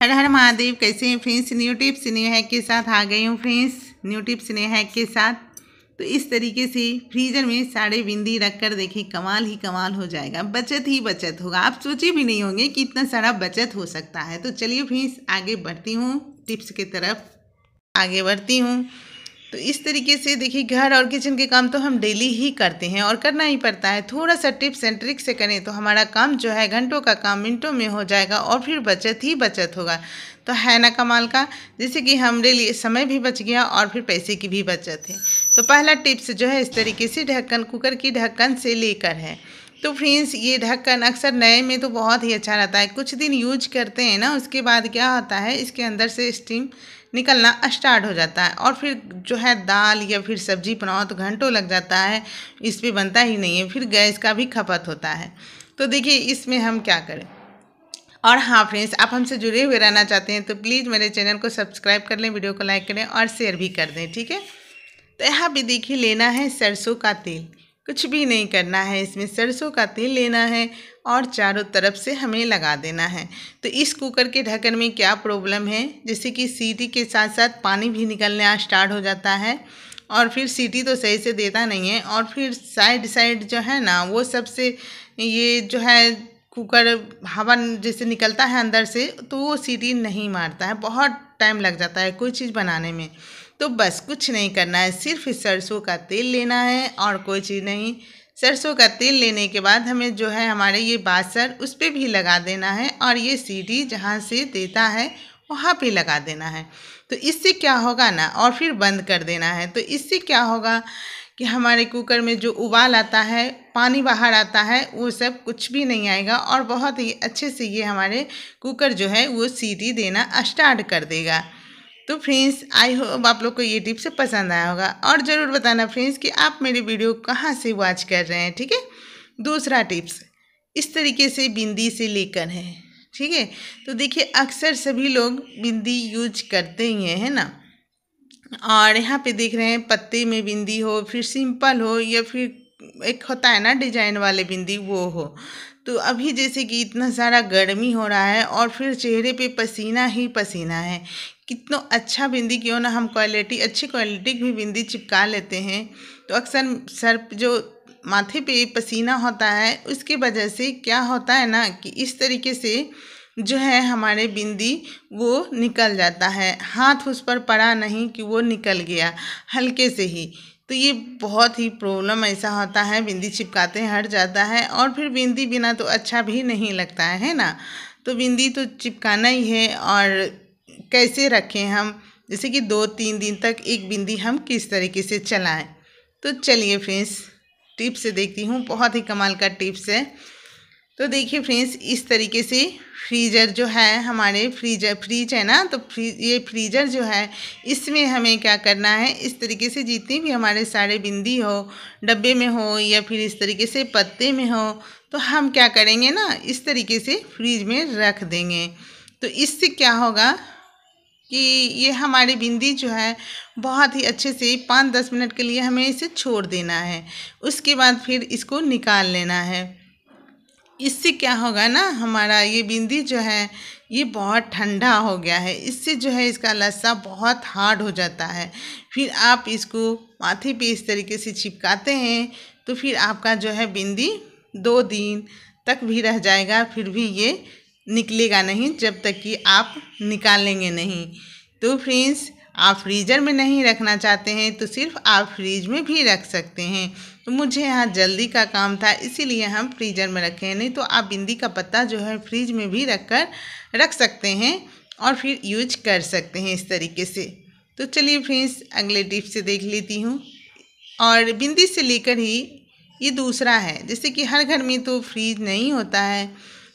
हर हर महादेव, कैसे हैं friends new tips new hack के साथ आ गई हूँ friends new tips new hack के साथ. तो इस तरीके से फ्रीजर में सारे बिंदी रख कर देखें, कमाल ही कमाल हो जाएगा. बचत ही बचत होगा. आप सोचे भी नहीं होंगे कि इतना सारा बचत हो सकता है. तो चलिए फ्रेंड्स आगे बढ़ती हूँ. टिप्स की तरफ़ आगे बढ़ती हूँ. तो इस तरीके से देखिए, घर और किचन के काम तो हम डेली ही करते हैं और करना ही पड़ता है। थोड़ा सा टिप्स एंड ट्रिक से करें तो हमारा काम जो है, घंटों का काम मिनटों में हो जाएगा और फिर बचत ही बचत होगा। तो है ना कमाल का? जैसे कि हमारे लिए समय भी बच गया और फिर पैसे की भी बचत है। तो पहला टिप्स जो है, इस तरीके से ढक्कन कुकर की ढक्कन से लेकर है। तो फ्रेंड्स ये ढक्कन अक्सर नए में तो बहुत ही अच्छा रहता है। कुछ दिन यूज़ करते हैं ना, उसके बाद क्या होता है, इसके अंदर से स्टीम निकलना स्टार्ट हो जाता है। और फिर जो है दाल या फिर सब्ज़ी बनाओ तो घंटों लग जाता है, इस पर बनता ही नहीं है, फिर गैस का भी खपत होता है। तो देखिए, इसमें हम क्या करें? और हाँ फ्रेंड्स आप हमसे जुड़े हुए रहना चाहते हैं तो प्लीज़ मेरे चैनल को सब्सक्राइब कर लें वीडियो को लाइक करें और शेयर भी कर दें, ठीक है? तो यहाँ पे देखिए, लेना है सरसों का तेल। कुछ भी नहीं करना है, इसमें सरसों का तेल लेना है और चारों तरफ़ से हमें लगा देना है। तो इस कुकर के ढक्कन में क्या प्रॉब्लम है? जैसे कि सीटी के साथ साथ पानी भी निकलना स्टार्ट हो जाता है और फिर सीटी तो सही से देता नहीं है और फिर साइड साइड जो है ना, वो सबसे ये जो है कुकर हवा जैसे निकलता है अंदर से तो वो सीटी नहीं मारता है, बहुत टाइम लग जाता है कोई चीज़ बनाने में। तो बस कुछ नहीं करना है, सिर्फ़ सरसों का तेल लेना है और कोई चीज़ नहीं। सरसों का तेल लेने के बाद हमें जो है हमारे ये बासर उस पर भी लगा देना है और ये सीढ़ी जहाँ से देता है, वहाँ पे लगा देना है। तो इससे क्या होगा ना, और फिर बंद कर देना है। तो इससे क्या होगा कि हमारे कुकर में जो उबाल आता है, पानी बाहर आता है, वो सब कुछ भी नहीं आएगा और बहुत ही अच्छे से ये हमारे कुकर जो है वो सीटी देना स्टार्ट कर देगा। तो फ्रेंड्स, आई होप आप लोग को ये टिप्स पसंद आया होगा। और ज़रूर बताना फ्रेंड्स कि आप मेरी वीडियो कहाँ से वॉच कर रहे हैं, ठीक है? दूसरा टिप्स, इस तरीके से बिंदी से लेकर है, ठीक है? तो देखिए, अक्सर सभी लोग बिंदी यूज़ करते ही हैं, है ना? और यहाँ पे देख रहे हैं, पत्ते में बिंदी हो, फिर सिंपल हो, या फिर एक होता है ना, डिज़ाइन वाले बिंदी, वो हो। तो अभी जैसे कि इतना सारा गर्मी हो रहा है और फिर चेहरे पे पसीना ही पसीना है। कितना अच्छा बिंदी क्यों ना हम क्वालिटी अच्छी क्वालिटी की भी बिंदी चिपका लेते हैं। तो अक्सर सर जो माथे पे पसीना होता है, उसकी वजह से क्या होता है ना कि इस तरीके से जो है हमारे बिंदी वो निकल जाता है। हाथ उस पर पड़ा नहीं कि वो निकल गया, हल्के से ही। तो ये बहुत ही प्रॉब्लम ऐसा होता है, बिंदी चिपकाते हट जाता है और फिर बिंदी बिना तो अच्छा भी नहीं लगता है है ना? तो बिंदी तो चिपकाना ही है और कैसे रखें हम? जैसे कि दो तीन दिन तक एक बिंदी हम किस तरीके से चलाएँ? तो चलिए फ्रेंड्स, टिप्स देखती हूँ, बहुत ही कमाल का टिप्स है। तो देखिए फ्रेंड्स, इस तरीके से फ्रीजर जो है, हमारे फ्रीजर, फ्रीज है ना तो फ्री, ये फ्रीजर जो है, इसमें हमें क्या करना है, इस तरीके से जितनी भी हमारे सारे बिंदी हो, डब्बे में हो या फिर इस तरीके से पत्ते में हो तो हम क्या करेंगे ना, इस तरीके से फ्रीज में रख देंगे। तो इससे क्या होगा कि ये हमारी बिंदी जो है, बहुत ही अच्छे से पाँच दस मिनट के लिए हमें इसे छोड़ देना है। उसके बाद फिर इसको निकाल लेना है। इससे क्या होगा ना, हमारा ये बिंदी जो है, ये बहुत ठंडा हो गया है। इससे जो है, इसका लस्सा बहुत हार्ड हो जाता है। फिर आप इसको माथे पे इस तरीके से चिपकाते हैं तो फिर आपका जो है बिंदी दो दिन तक भी रह जाएगा, फिर भी ये निकलेगा नहीं, जब तक कि आप निकालेंगे नहीं। तो फ्रेंड्स आप फ्रीज़र में नहीं रखना चाहते हैं तो सिर्फ़ आप फ्रीज में भी रख सकते हैं। तो मुझे यहाँ जल्दी का काम था, इसीलिए हम फ्रीज़र में रखे हैं। नहीं तो आप बिंदी का पत्ता जो है फ्रीज में भी रख कर रख सकते हैं और फिर यूज़ कर सकते हैं इस तरीके से। तो चलिए फ्रेंड्स अगले टिप से देख लेती हूँ। और बिंदी से लेकर ही ये दूसरा है। जैसे कि हर घर में तो फ्रीज नहीं होता है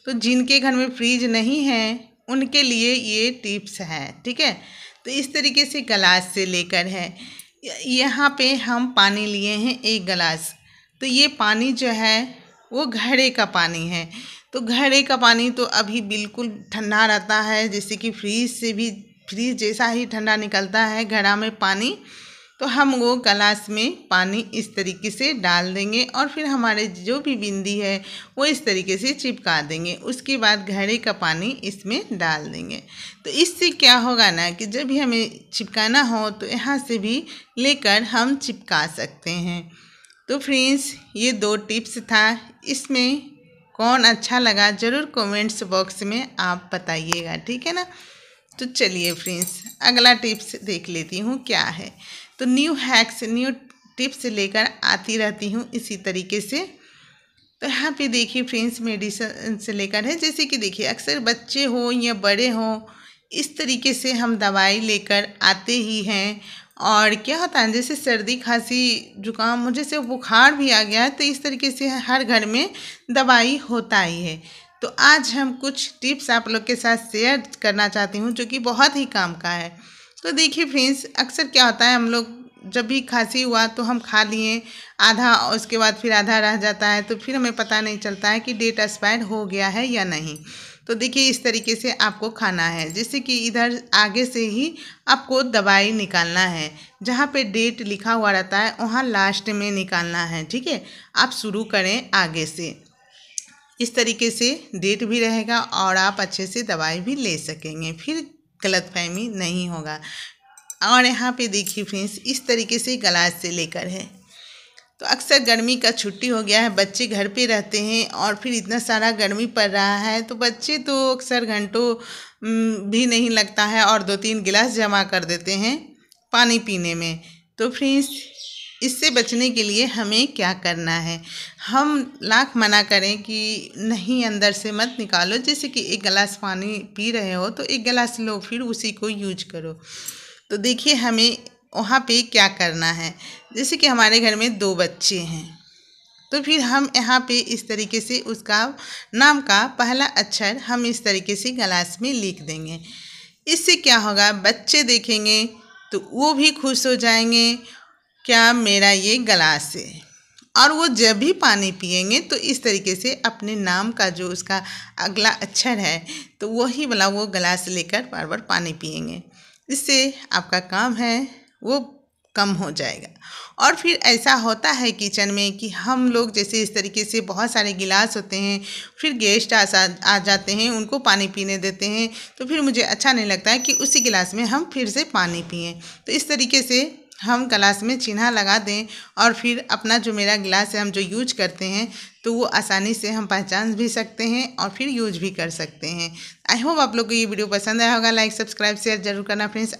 तो जिनके घर में फ्रीज नहीं है, उनके लिए ये टिप्स है, ठीक है? तो इस तरीके से गलास से लेकर है। यहाँ पे हम पानी लिए हैं एक गलास। तो ये पानी जो है, वो घड़े का पानी है। तो घड़े का पानी तो अभी बिल्कुल ठंडा रहता है, जैसे कि फ्रीज से भी, फ्रीज जैसा ही ठंडा निकलता है घड़ा में पानी। तो हम वो गलास में पानी इस तरीके से डाल देंगे और फिर हमारे जो भी बिंदी है, वो इस तरीके से चिपका देंगे। उसके बाद घड़े का पानी इसमें डाल देंगे। तो इससे क्या होगा ना कि जब भी हमें चिपकाना हो तो यहाँ से भी लेकर हम चिपका सकते हैं। तो फ्रेंड्स, ये दो टिप्स था। इसमें कौन अच्छा लगा ज़रूर कमेंट्स बॉक्स में आप बताइएगा, ठीक है ना? तो चलिए फ्रेंड्स, अगला टिप्स देख लेती हूँ क्या है। तो न्यू हैक्स न्यू टिप्स लेकर आती रहती हूँ इसी तरीके से। तो यहाँ पे देखिए फ्रेंड्स मेडिसिन से लेकर है, जैसे कि देखिए, अक्सर बच्चे हो या बड़े हों, इस तरीके से हम दवाई लेकर आते ही हैं। और क्या होता है, जैसे सर्दी, खांसी, जुकाम, मुझे से बुखार भी आ गया है तो इस तरीके से हर घर में दवाई होता ही है। तो आज हम कुछ टिप्स आप लोग के साथ शेयर करना चाहती हूँ, जो कि बहुत ही काम का है। तो देखिए फ्रेंड्स, अक्सर क्या होता है, हम लोग जब भी खांसी हुआ तो हम खा लिए, आधा उसके बाद फिर आधा रह जाता है तो फिर हमें पता नहीं चलता है कि डेट एक्सपायर हो गया है या नहीं। तो देखिए इस तरीके से आपको खाना है जैसे कि इधर आगे से ही आपको दवाई निकालना है, जहाँ पे डेट लिखा हुआ रहता है, वहाँ लास्ट में निकालना है, ठीक है? आप शुरू करें आगे से। इस तरीके से डेट भी रहेगा और आप अच्छे से दवाई भी ले सकेंगे, फिर गलतफहमी नहीं होगा। और यहाँ पे देखिए फ्रेंड्स इस तरीके से गलास से लेकर है। तो अक्सर गर्मी का छुट्टी हो गया है, बच्चे घर पे रहते हैं और फिर इतना सारा गर्मी पड़ रहा है तो बच्चे तो अक्सर घंटों भी नहीं लगता है और दो तीन गिलास जमा कर देते हैं पानी पीने में। तो फ्रेंड्स इससे बचने के लिए हमें क्या करना है? हम लाख मना करें कि नहीं, अंदर से मत निकालो। जैसे कि एक गिलास पानी पी रहे हो तो एक गिलास लो, फिर उसी को यूज़ करो। तो देखिए, हमें वहाँ पे क्या करना है? जैसे कि हमारे घर में दो बच्चे हैं तो फिर हम यहाँ पे इस तरीके से उसका नाम का पहला अक्षर हम इस तरीके से गलास में लिख देंगे। इससे क्या होगा? बच्चे देखेंगे तो वो भी खुश हो जाएँगे क्या मेरा ये गलास है? और वो जब भी पानी पियेंगे तो इस तरीके से अपने नाम का जो उसका अगला अक्षर है तो वही वाला वो गलास लेकर बार बार पानी पियेंगे। इससे आपका काम है, वो कम हो जाएगा। और फिर ऐसा होता है किचन में कि हम लोग जैसे इस तरीके से बहुत सारे गिलास होते हैं, फिर गेस्ट आ आ जाते हैं, उनको पानी पीने देते हैं तो फिर मुझे अच्छा नहीं लगता है कि उसी गिलास में हम फिर से पानी पिएँ। तो इस तरीके से हम गलास में चिन्हा लगा दें और फिर अपना जो मेरा गिलास है, हम जो यूज़ करते हैं तो वो आसानी से हम पहचान भी सकते हैं और फिर यूज़ भी कर सकते हैं। आई होप आप लोग को ये वीडियो पसंद आया होगा। लाइक सब्सक्राइब शेयर ज़रूर करना फ्रेंड्स